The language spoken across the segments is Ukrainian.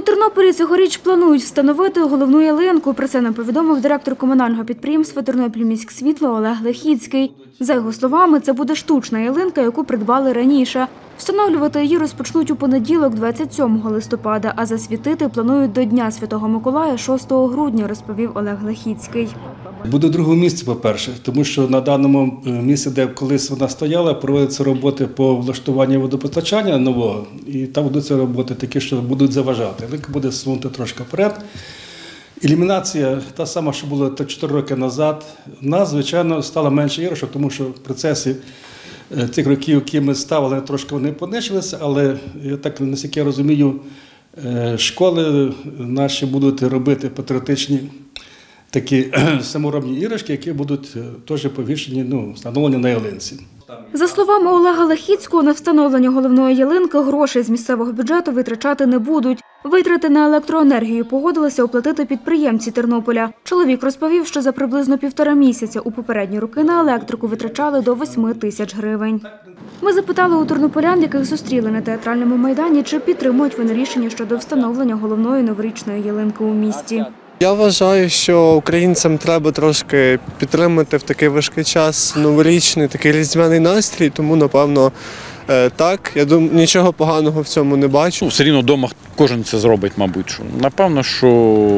У Тернополі цьогоріч планують встановити головну ялинку. Про це нам повідомив директор комунального підприємства «Тернопільміськсвітло» Олег Лехіцький. За його словами, це буде штучна ялинка, яку придбали раніше. Встановлювати її розпочнуть у понеділок, 27 листопада, а засвітити планують до Дня Святого Миколая 6 грудня, розповів Олег Лехіцький. Буде в другому місці, по-перше, тому що на даному е, місці, де колись вона стояла, проводяться роботи по влаштуванню водопостачання нового, і там будуть роботи такі, що будуть заважати. Лик буде сунути трошки вперед. Ілюмінація та сама, що була 4 роки назад. У нас, звичайно, стало менше іграшок, тому що в процесі е, цих років, які ми ставили, трошки вони понищилися, але я так наскільки я розумію, е, школи наші будуть робити патріотичні такі саморобні іграшки, які будуть е, теж повішені, ну, встановлені на ялинці. За словами Олега Лехіцького, на встановлення головної ялинки грошей з місцевого бюджету витрачати не будуть. Витрати на електроенергію погодилися оплатити підприємці Тернополя. Чоловік розповів, що за приблизно півтора місяця у попередні роки на електрику витрачали до 8 тисяч гривень. Ми запитали у тернополян, яких зустріли на театральному майдані, чи підтримують вони рішення щодо встановлення головної новорічної ялинки у місті. Я вважаю, що українцям треба трошки підтримати в такий важкий час новорічний такий різдвяний настрій, тому напевно так. Я думаю, нічого поганого в цьому не бачу. Ну, все рівно вдома кожен це зробить, мабуть. Що. Напевно, що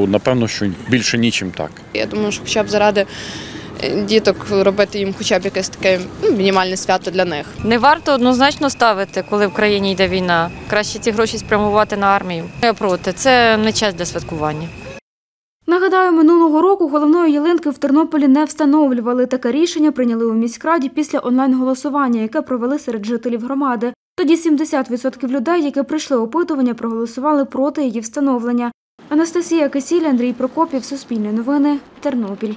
напевно, що більше нічим так. Я думаю, що хоча б заради е, діток робити їм хоча б якесь таке ну, мінімальне свято для них. Не варто однозначно ставити, коли в країні йде війна. Краще ці гроші спрямувати на армію. Я проти. Це не час для святкування. Нагадаю, минулого року головної ялинки в Тернополі не встановлювали. Таке рішення прийняли у міськраді після онлайн-голосування, яке провели серед жителів громади. Тоді 70% людей, які прийшли опитування, проголосували проти її встановлення. Анастасія Кисіль, Андрій Прокопів, Суспільне новини, Тернопіль.